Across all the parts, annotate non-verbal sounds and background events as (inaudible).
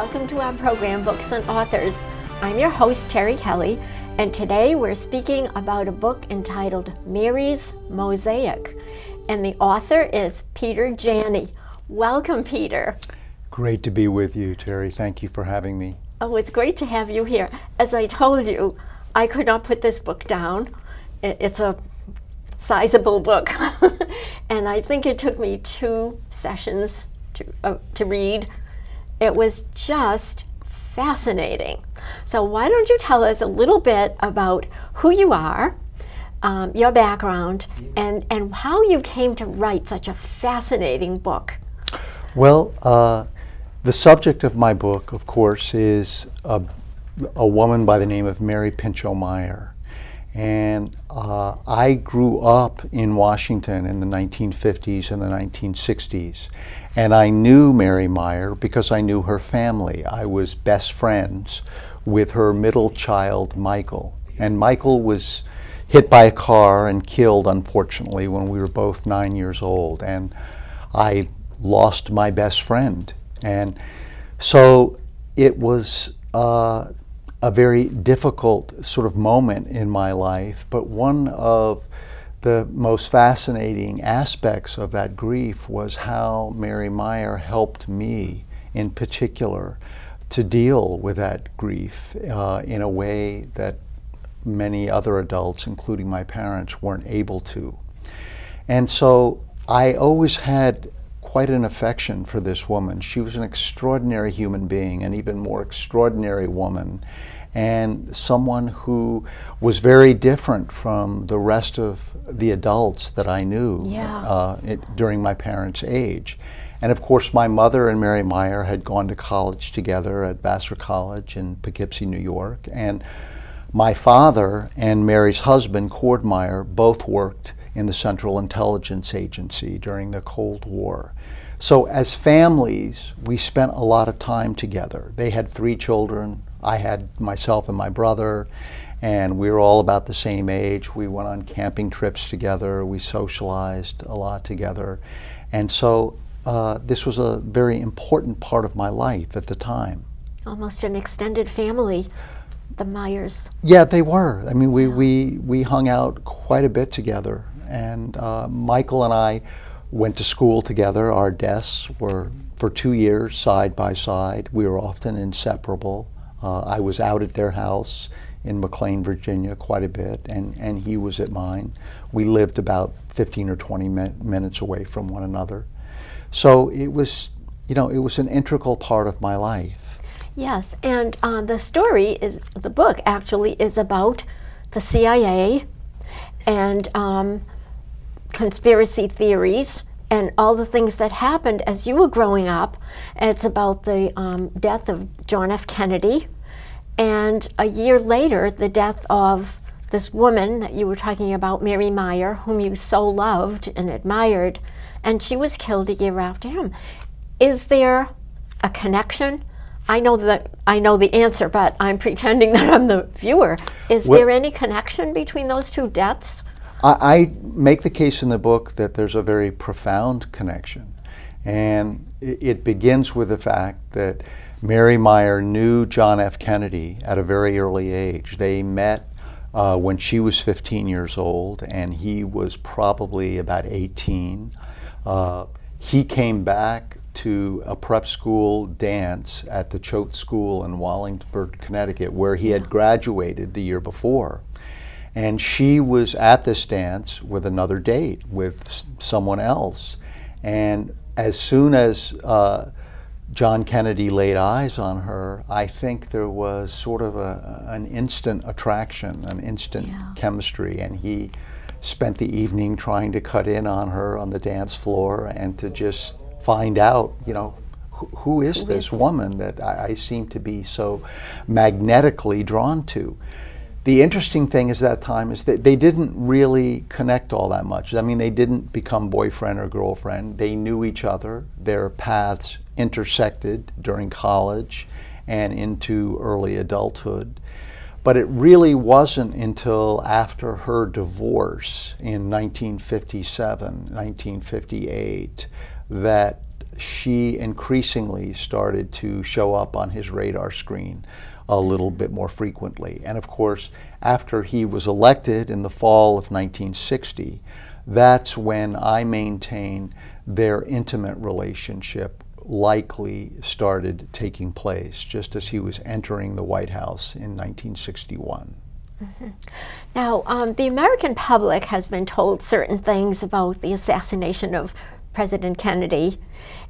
Welcome to our program, Books and Authors. I'm your host, Terri Kelley, and today we're speaking about a book entitled Mary's Mosaic. And the author is Peter Janney. Welcome, Peter. Great to be with you, Terri. Thank you for having me. Oh, it's great to have you here. As I told you, I could not put this book down. It's a sizable book. (laughs) and I think it took me two sessions to, uh, to read. It was just fascinating. So, why don't you tell us a little bit about who you are, um, your background, and, and how you came to write such a fascinating book? Well, uh, the subject of my book, of course, is a, a woman by the name of Mary Pinchot Meyer. And uh, I grew up in Washington in the 1950s and the 1960s. And I knew Mary Meyer because I knew her family. I was best friends with her middle child, Michael. And Michael was hit by a car and killed, unfortunately, when we were both nine years old. And I lost my best friend. And so it was uh, a very difficult sort of moment in my life, but one of the most fascinating aspects of that grief was how Mary Meyer helped me in particular to deal with that grief uh, in a way that many other adults, including my parents, weren't able to. And so I always had quite an affection for this woman. She was an extraordinary human being, an even more extraordinary woman, and someone who was very different from the rest of the adults that I knew yeah. uh, it, during my parents' age. And of course, my mother and Mary Meyer had gone to college together at Vassar College in Poughkeepsie, New York. And my father and Mary's husband, Cord Meyer, both worked in the Central Intelligence Agency during the Cold War. So, as families, we spent a lot of time together. They had three children. I had myself and my brother, and we were all about the same age. We went on camping trips together. We socialized a lot together. And so, uh, this was a very important part of my life at the time. Almost an extended family, the Meyers. Yeah, they were. I mean, we, yeah. we, we hung out quite a bit together. And uh, Michael and I went to school together. Our desks were for two years side by side. We were often inseparable. Uh, I was out at their house in McLean, Virginia, quite a bit, and, and he was at mine. We lived about 15 or 20 mi minutes away from one another. So it was, you know, it was an integral part of my life. Yes, and uh, the story is, the book actually is about the CIA and um, conspiracy theories and all the things that happened as you were growing up. It's about the um, death of John F. Kennedy, and a year later, the death of this woman that you were talking about, Mary Meyer, whom you so loved and admired, and she was killed a year after him. Is there a connection? I know that I know the answer, but I'm pretending (laughs) that I'm the viewer. Is well, there any connection between those two deaths? I, I make the case in the book that there's a very profound connection. And it, it begins with the fact that Mary Meyer knew John F. Kennedy at a very early age. They met uh, when she was 15 years old, and he was probably about 18. Uh, he came back to a prep school dance at the Choate School in Wallingford, Connecticut, where he had graduated the year before. And she was at this dance with another date with someone else. And as soon as uh, John Kennedy laid eyes on her, I think there was sort of a, an instant attraction, an instant yeah. chemistry. And he spent the evening trying to cut in on her on the dance floor and to just find out, you know, who, is this woman that I, I seem to be so magnetically drawn to the interesting thing is that time is that they didn't really connect all that much. I mean, they didn't become boyfriend or girlfriend. They knew each other. Their paths intersected during college and into early adulthood. But it really wasn't until after her divorce in 1957, 1958, that she increasingly started to show up on his radar screen a little bit more frequently. And of course, after he was elected in the fall of 1960, that's when I maintain their intimate relationship likely started taking place just as he was entering the White House in 1961. Mm-hmm. (laughs) Now, um, the American public has been told certain things about the assassination of President Kennedy,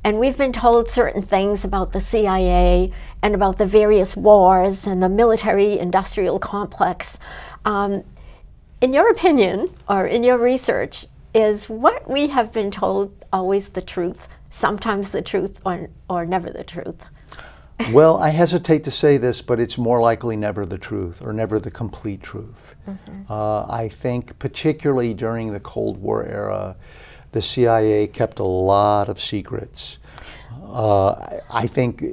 and we've been told certain things about the CIA and about the various wars and the military industrial complex. Um, in your opinion, or in your research, is what we have been told always the truth, sometimes the truth, or, or never the truth? (laughs) well, I hesitate to say this, but it's more likely never the truth or never the complete truth. Mm-hmm. Uh, I think, particularly during the Cold War era, the CIA kept a lot of secrets. Uh, I think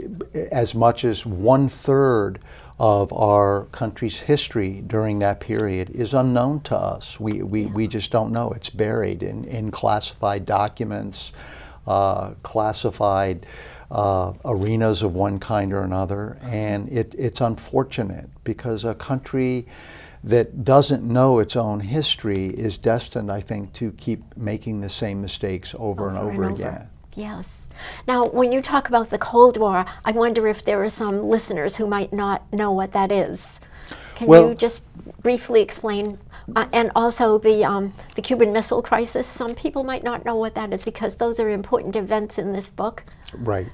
as much as one third of our country's history during that period is unknown to us. We, we, yeah. we just don't know. It's buried in, in classified documents, uh, classified uh, arenas of one kind or another. And it, it's unfortunate because a country that doesn't know its own history is destined, I think, to keep making the same mistakes over, over and, over and over again. Yes. Now, when you talk about the Cold War, I wonder if there are some listeners who might not know what that is. Can well, you just briefly explain? Uh, and also the um, the Cuban Missile Crisis. Some people might not know what that is because those are important events in this book. Right.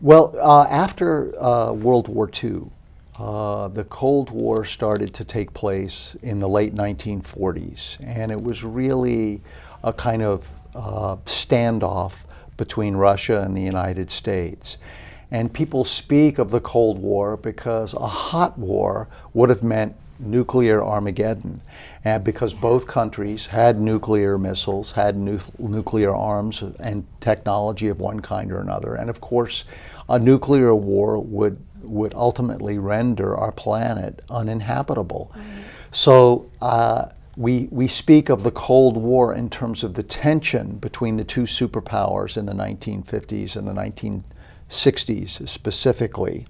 Well, uh, after uh, World War II, uh, the Cold War started to take place in the late 1940s, and it was really a kind of uh, standoff between Russia and the United States. And people speak of the Cold War because a hot war would have meant nuclear Armageddon. And because both countries had nuclear missiles, had nu nuclear arms and technology of one kind or another. And of course, a nuclear war would would ultimately render our planet uninhabitable. Mm -hmm. So uh, we, we speak of the Cold War in terms of the tension between the two superpowers in the 1950s and the 1960s specifically,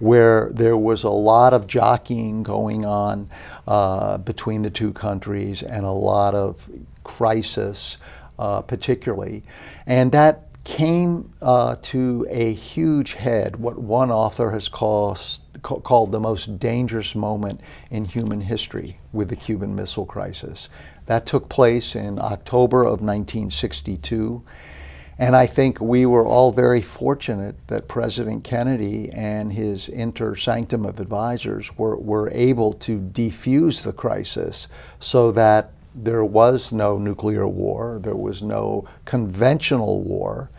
where there was a lot of jockeying going on uh, between the two countries and a lot of crisis, uh, particularly. And that came uh, to a huge head, what one author has called, called the most dangerous moment in human history with the Cuban Missile Crisis. That took place in October of 1962. And I think we were all very fortunate that President Kennedy and his inter sanctum of advisors were, were able to defuse the crisis so that there was no nuclear war, there was no conventional war,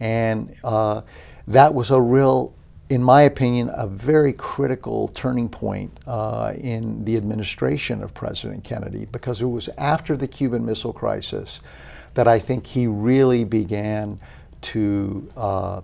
and uh, that was a real, in my opinion, a very critical turning point uh, in the administration of President Kennedy because it was after the Cuban Missile Crisis that I think he really began to uh,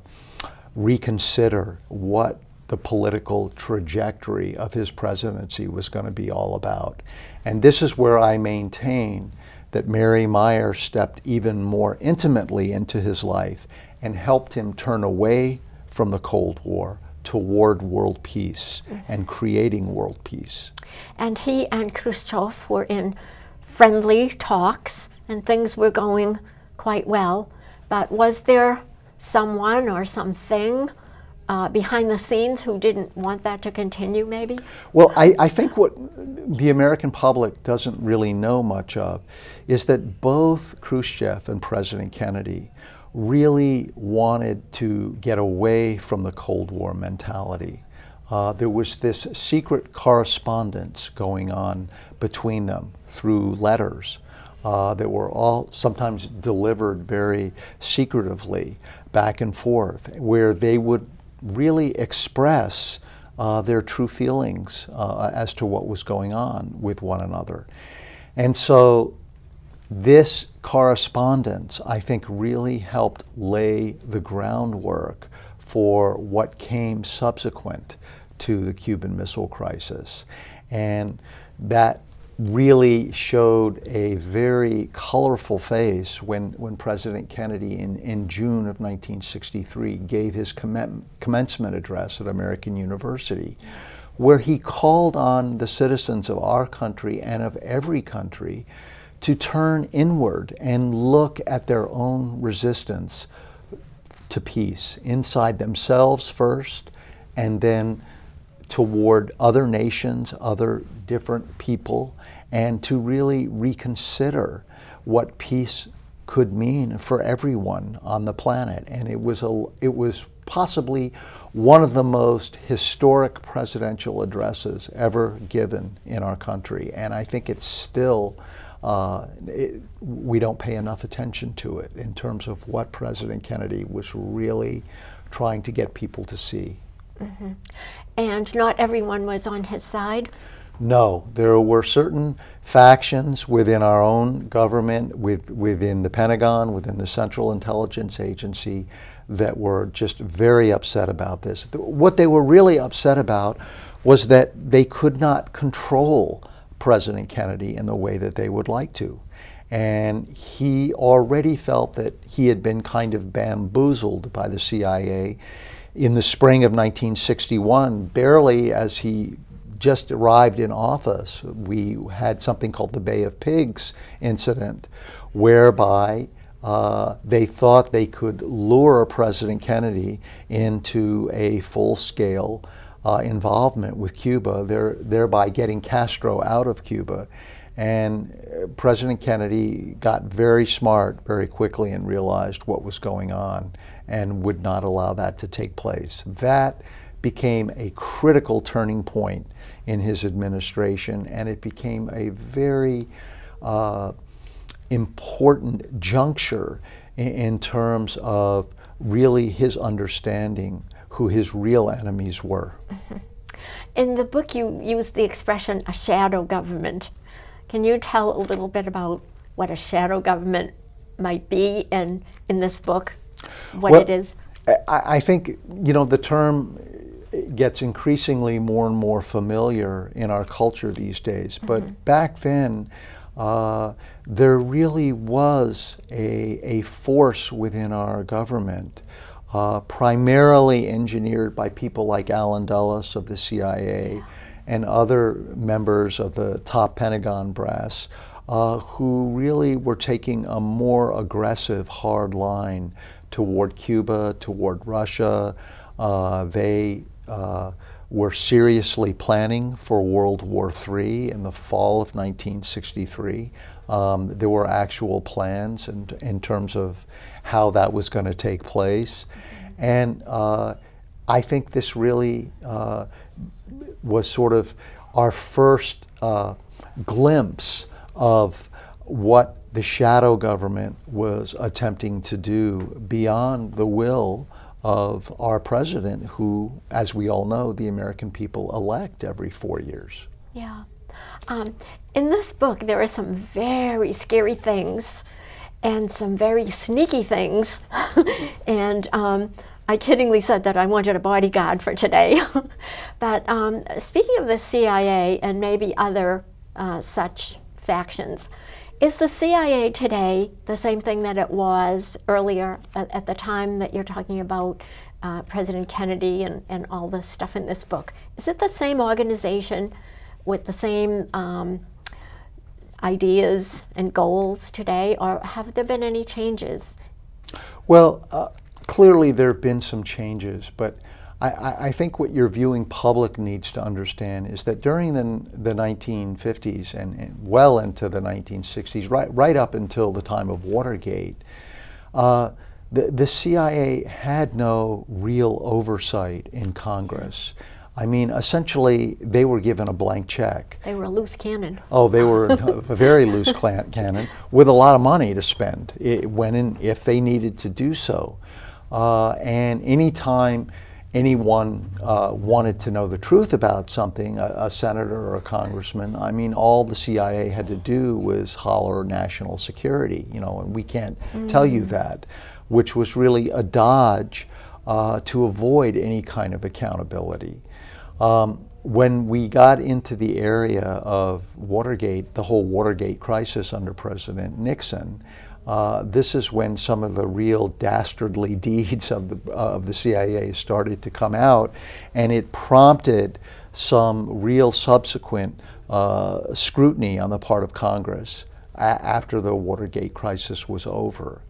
reconsider what the political trajectory of his presidency was going to be all about. And this is where I maintain that Mary Meyer stepped even more intimately into his life and helped him turn away from the Cold War toward world peace and creating world peace. And he and Khrushchev were in friendly talks and things were going quite well. But was there someone or something uh, behind the scenes who didn't want that to continue, maybe? Well, I, I think what the American public doesn't really know much of is that both Khrushchev and President Kennedy really wanted to get away from the Cold War mentality. Uh, there was this secret correspondence going on between them through letters uh, that were all sometimes delivered very secretively back and forth, where they would really express uh, their true feelings uh, as to what was going on with one another. And so this correspondence, I think, really helped lay the groundwork for what came subsequent to the Cuban Missile Crisis. And that really showed a very colorful face when, when President Kennedy in, in June of 1963 gave his comm commencement address at American University, where he called on the citizens of our country and of every country to turn inward and look at their own resistance to peace inside themselves first and then toward other nations, other different people, and to really reconsider what peace could mean for everyone on the planet. And it was a, it was possibly one of the most historic presidential addresses ever given in our country. And I think it's still, uh, it, we don't pay enough attention to it in terms of what President Kennedy was really trying to get people to see. Mm-hmm. And not everyone was on his side? No, there were certain factions within our own government, with, within the Pentagon, within the Central Intelligence Agency, that were just very upset about this. What they were really upset about was that they could not control President Kennedy in the way that they would like to. And he already felt that he had been kind of bamboozled by the CIA in the spring of 1961, barely as he just arrived in office, we had something called the Bay of Pigs incident, whereby uh, they thought they could lure President Kennedy into a full scale uh, involvement with Cuba, there, thereby getting Castro out of Cuba. And President Kennedy got very smart very quickly and realized what was going on and would not allow that to take place. That became a critical turning point in his administration, and it became a very uh, important juncture in, in terms of really his understanding who his real enemies were. (laughs) In the book, you use the expression a shadow government. Can you tell a little bit about what a shadow government might be and in this book, what well, it is? I, I think, you know, the term gets increasingly more and more familiar in our culture these days. But mm -hmm. back then, uh, there really was a, a force within our government, uh, primarily engineered by people like Allen Dulles of the CIA and other members of the top Pentagon brass. Uh, who really were taking a more aggressive, hard line toward Cuba, toward Russia. Uh, they uh, were seriously planning for World War III in the fall of 1963. Um, there were actual plans in, in terms of how that was going to take place. And uh, I think this really uh, was sort of our first uh, glimpse of what the shadow government was attempting to do beyond the will of our president, who, as we all know, the American people elect every four years. Yeah. Um, in this book, there are some very scary things and some very sneaky things. (laughs) and um, I kiddingly said that I wanted a bodyguard for today. (laughs) but um, speaking of the CIA and maybe other uh, such factions, is the CIA today the same thing that it was earlier at, at the time that you're talking about uh, President Kennedy and, and all this stuff in this book? Is it the same organization with the same um, ideas and goals today, or have there been any changes? Well, uh, clearly there have been some changes, but I, I, think what your viewing public needs to understand is that during the, the 1950s and, and well into the 1960s, right, right up until the time of Watergate, uh, the, the CIA had no real oversight in Congress. I mean, essentially, they were given a blank check. They were a loose cannon. Oh, they were (laughs) a very loose cannon with a lot of money to spend it, when and if they needed to do so. Uh, and anytime anyone uh, wanted to know the truth about something, a, a, senator or a congressman, I mean, all the CIA had to do was holler national security, you know, and we can't mm. tell you that, which was really a dodge uh, to avoid any kind of accountability. Um, when we got into the area of Watergate, the whole Watergate crisis under President Nixon, uh, this is when some of the real dastardly (laughs) deeds of the, uh, of the CIA started to come out, and it prompted some real subsequent uh, scrutiny on the part of Congress after the Watergate crisis was over.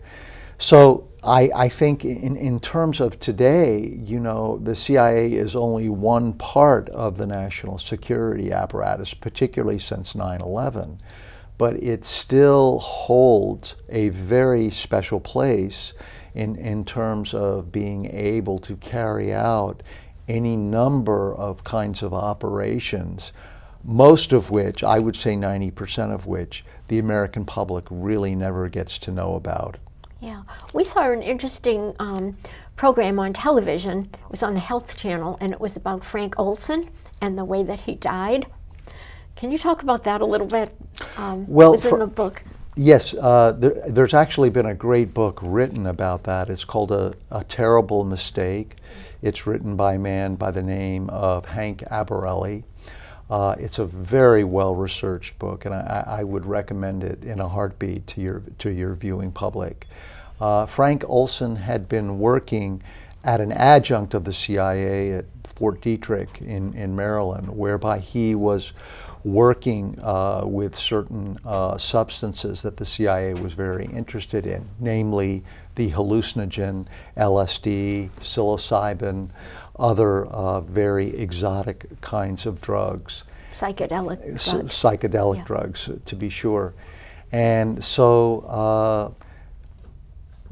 So I, I think in, in terms of today, you know, the CIA is only one part of the national security apparatus, particularly since 9 11. But it still holds a very special place in, in terms of being able to carry out any number of kinds of operations, most of which, I would say 90% of which, the American public really never gets to know about. Yeah, we saw an interesting um, program on television. It was on the Health Channel, and it was about Frank Olson and the way that he died. Can you talk about that a little bit? Um, well, was in the book. Yes, uh, there, there's actually been a great book written about that. It's called A, a Terrible Mistake. It's written by a man by the name of Hank Albarelli. Uh, it's a very well researched book, and I, I, would recommend it in a heartbeat to your, to your viewing public. Uh, Frank Olson had been working at an adjunct of the CIA at Fort Detrick in, in Maryland, whereby he was working uh, with certain uh, substances that the CIA was very interested in, namely the hallucinogen, LSD, psilocybin, other uh, very exotic kinds of drugs. Psychedelic drugs. psychedelic yeah. drugs, to be sure. And so uh,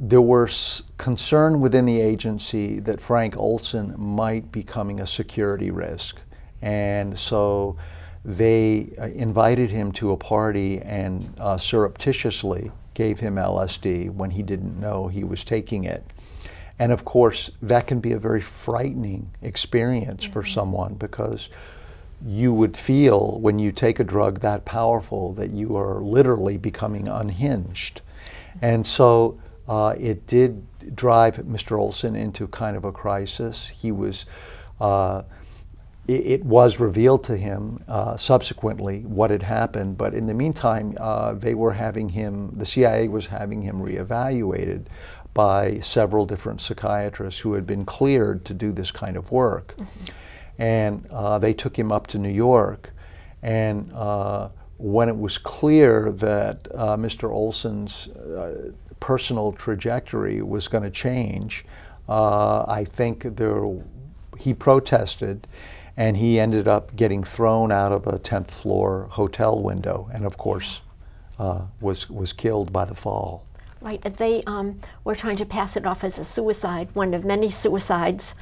there was concern within the agency that Frank Olson might be becoming a security risk. And so they uh, invited him to a party and uh, surreptitiously gave him LSD when he didn't know he was taking it. And of course, that can be a very frightening experience mm -hmm. for mm-hmm. someone because you would feel when you take a drug that powerful that you are literally becoming unhinged. And so uh, it did drive Mr. Olson into kind of a crisis. He was uh, it, it was revealed to him uh, subsequently what had happened, but in the meantime, uh, they were having him, the CIA was having him reevaluated by several different psychiatrists who had been cleared to do this kind of work. Mm -hmm. And uh, they took him up to New York, and uh, when it was clear that uh, Mr. Olson's uh, personal trajectory was going to change, I think there, he protested and he ended up getting thrown out of a 10th floor hotel window and of course uh, was, was killed by the fall. Right, they um, were trying to pass it off as a suicide, one of many suicides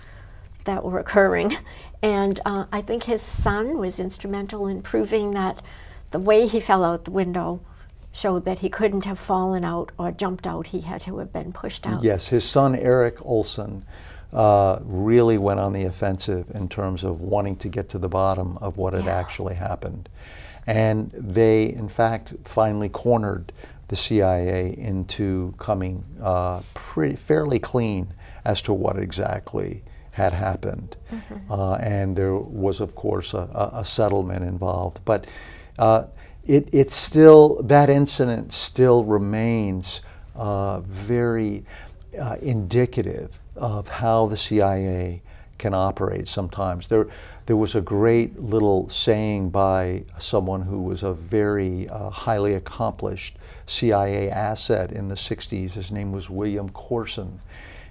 that were occurring. And uh, I think his son was instrumental in proving that the way he fell out the window showed that he couldn't have fallen out or jumped out. He had to have been pushed out. Yes, his son Eric Olson uh, really went on the offensive in terms of wanting to get to the bottom of what had yeah. actually happened. And they, in fact, finally cornered the CIA into coming uh, pretty fairly clean as to what exactly had happened. Mm -hmm. uh, and there was, of course, a, a settlement involved. But uh, it, it still, that incident still remains uh, very uh, indicative of how the CIA can operate sometimes. There, there was a great little saying by someone who was a very uh, highly accomplished CIA asset in the 60s. His name was William Corson.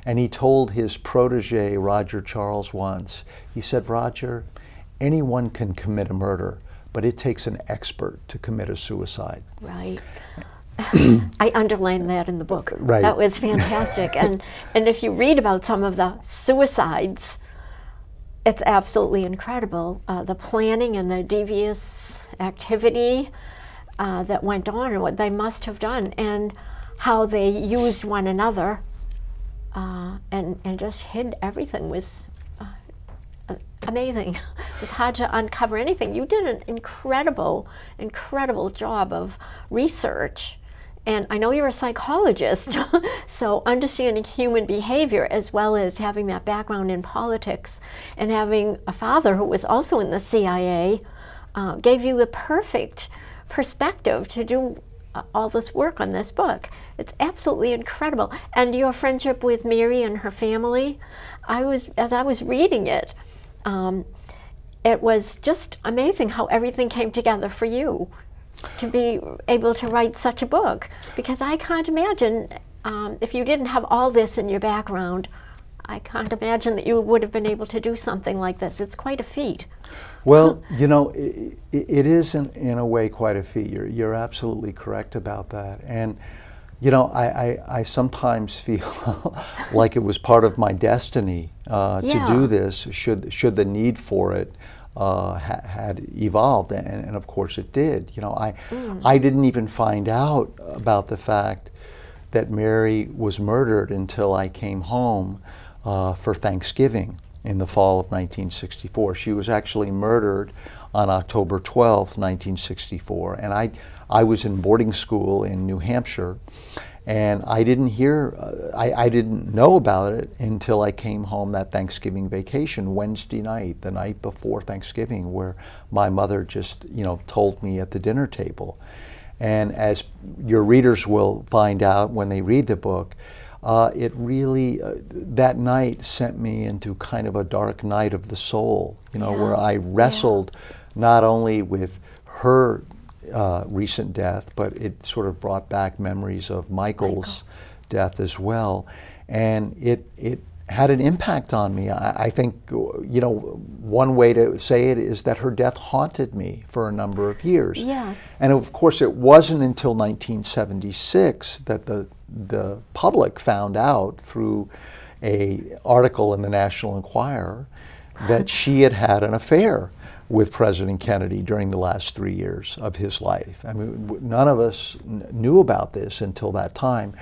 And he told his protege, Roger Charles, once, he said, Roger, anyone can commit a murder, but it takes an expert to commit a suicide. Right. I underlined that in the book. Right. That was fantastic. and (laughs) and if you read about some of the suicides, it's absolutely incredible. Uh, the planning and the devious activity uh, that went on and what they must have done and how they used one another uh, and, and just hid everything was uh, amazing. (laughs) it was hard to uncover anything. You did an incredible, incredible job of research And I know you're a psychologist, (laughs) so understanding human behavior as well as having that background in politics and having a father who was also in the CIA uh, gave you the perfect perspective to do uh, all this work on this book. It's absolutely incredible. And your friendship with Mary and her family, I was as I was reading it, um, it was just amazing how everything came together for you to be able to write such a book. Because I can't imagine um, if you didn't have all this in your background. I can't imagine that you would have been able to do something like this. It's quite a feat. Well, you know, it, it is in, in a way quite a feat. You're, you're absolutely correct about that. And, you know, I, I, I sometimes feel (laughs) like it was part of my destiny uh, Yeah. to do this, should, should the need for it uh, ha- had evolved. And, and of course it did. You know, I, I didn't even find out about the fact that Mary was murdered until I came home uh, for Thanksgiving in the fall of 1964. She was actually murdered on October 12th, 1964. And I, I was in boarding school in New Hampshire, and I didn't hear, uh, I, I didn't know about it until I came home that Thanksgiving vacation, Wednesday night, the night before Thanksgiving, where my mother just, you know, told me at the dinner table. And as your readers will find out when they read the book, uh, it really, uh, that night sent me into kind of a dark night of the soul, you know, where I wrestled not only with her uh, recent death, but it sort of brought back memories of Michael's death as well. And it, it had an impact on me. I, I think, you know, one way to say it is that her death haunted me for a number of years. Yes. And of course, it wasn't until 1976 that the the public found out through a article in the National Enquirer that (laughs) she had had an affair with President Kennedy during the last three years of his life. I mean, none of us knew about this until that time.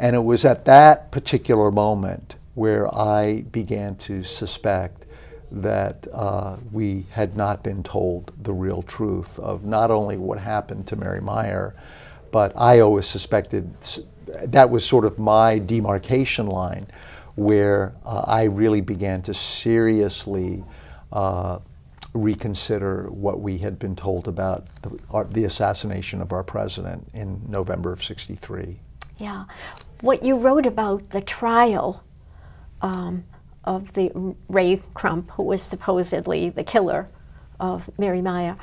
And it was at that particular moment where I began to suspect that uh, we had not been told the real truth of not only what happened to Mary Meyer, but I always suspected that was sort of my demarcation line where uh, I really began to seriously uh, reconsider what we had been told about the, our, the assassination of our president in November of 63. Yeah. What you wrote about the trial um, of the Ray Crump, who was supposedly the killer of Mary Meyer,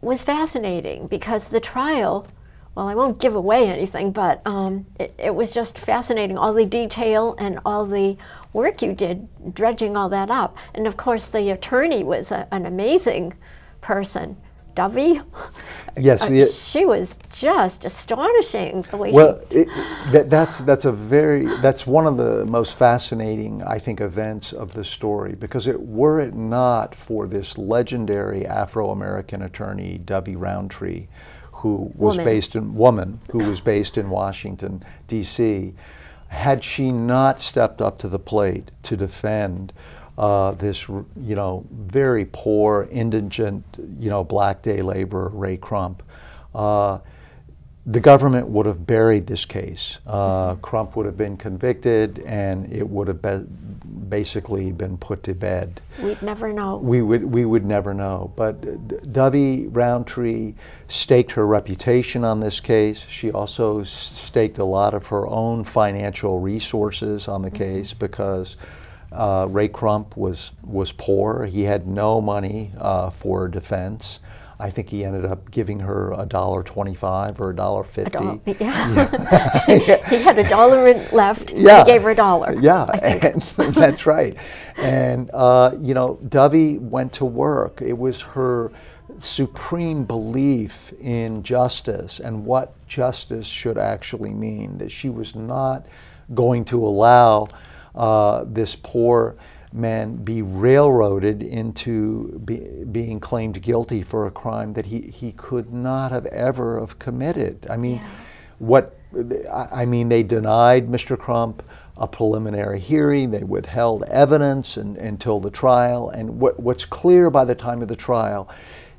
was fascinating because the trial, well, I won't give away anything, but um, it, it was just fascinating. All the detail and all the work you did dredging all that up. And of course, the attorney was a, an amazing person. Dovey, (laughs) Yes, Uh, the- she was just astonishing the way Well, she it, that, that's that's a very that's one of the most fascinating I think events of the story because it were it not for this legendary Afro-American attorney Dovey Roundtree, who was Woman. based in woman who was based in Washington D.C. Had she not stepped up to the plate to defend uh, this, you know, very poor, indigent, you know, black day laborer Ray Crump, uh, the government would have buried this case. Uh, Crump would have been convicted, and it would have be- basically been put to bed. We'd never know. We would we would never know. But Dovey Roundtree staked her reputation on this case. She also staked a lot of her own financial resources on the case because. Uh, Ray Crump was was poor. He had no money uh, for defense. I think he ended up giving her a dollar twenty-five or a dollar fifty. dollar. Yeah. (laughs) (laughs) he had a dollar left. Yeah. He gave her a dollar. Yeah, (laughs) and that's right. And uh, you know, Dovey went to work. It was her supreme belief in justice and what justice should actually mean. That she was not going to allow uh, this poor man be railroaded into be, being claimed guilty for a crime that he, he could not have ever have committed. I mean, Yeah. what I I mean, they denied Mr. Crump a preliminary hearing. They withheld evidence and, until the trial. And what, what's clear by the time of the trial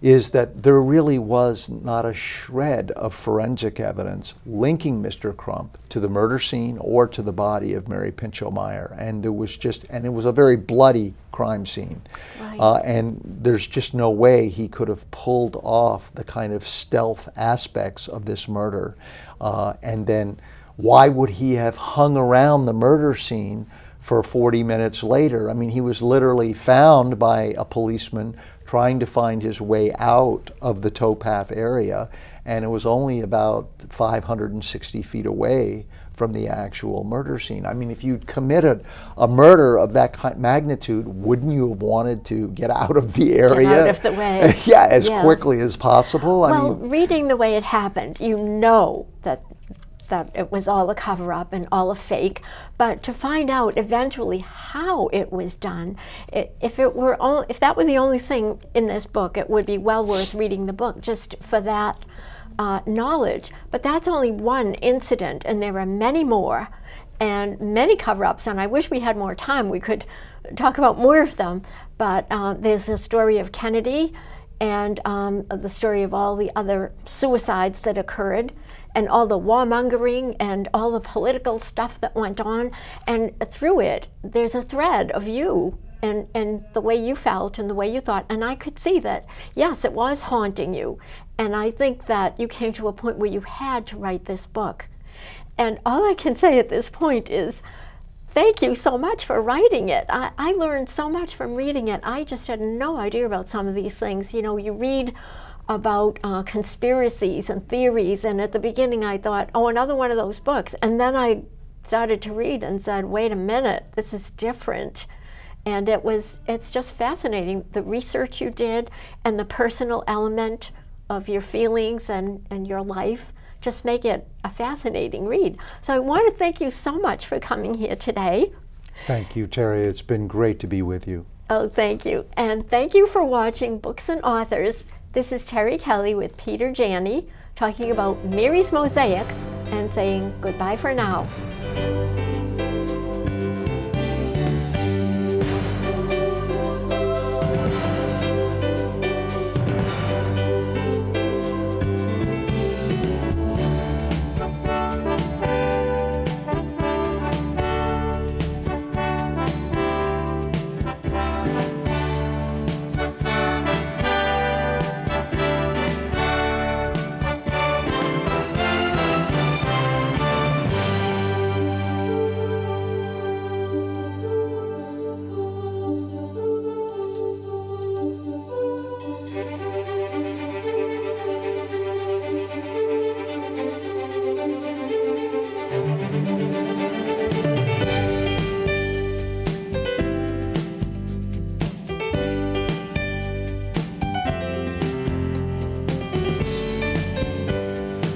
is that there really was not a shred of forensic evidence linking Mr. Crump to the murder scene or to the body of Mary Pinchot Meyer. And there was just, and it was a very bloody crime scene. Right. Uh, and there's just no way he could have pulled off the kind of stealth aspects of this murder. Uh, and then why would he have hung around the murder scene? for 40 minutes later. I mean, he was literally found by a policeman trying to find his way out of the towpath area, and it was only about 560 feet away from the actual murder scene. I mean, if you'd committed a murder of that kind, magnitude, wouldn't you have wanted to get out of the area? Get out of the way. (laughs) yeah, as yes. quickly as possible. Well, I mean, reading the way it happened, you know that that it was all a cover up and all a fake, but to find out eventually how it was done, it, if it were if that were the only thing in this book, it would be well worth reading the book just for that uh, knowledge. But that's only one incident, and there are many more and many cover ups, and I wish we had more time. We could talk about more of them. But uh, there's the story of Kennedy and um, the story of all the other suicides that occurred and all the warmongering and all the political stuff that went on. And through it, there's a thread of you and, and the way you felt and the way you thought. And I could see that, yes, it was haunting you. And I think that you came to a point where you had to write this book. And all I can say at this point is, thank you so much for writing it. I, I learned so much from reading it. I just had no idea about some of these things. You know, you read about uh, conspiracies and theories. And at the beginning, I thought, oh, another one of those books. And then I started to read and said, wait a minute, this is different. And it was, it's just fascinating the research you did and the personal element of your feelings and, and your life just make it a fascinating read. So I want to thank you so much for coming here today. Thank you, Terri. It's been great to be with you. Oh, thank you. And thank you for watching Books and Authors. This is Terri Kelley with Peter Janney talking about Mary's Mosaic and saying goodbye for now.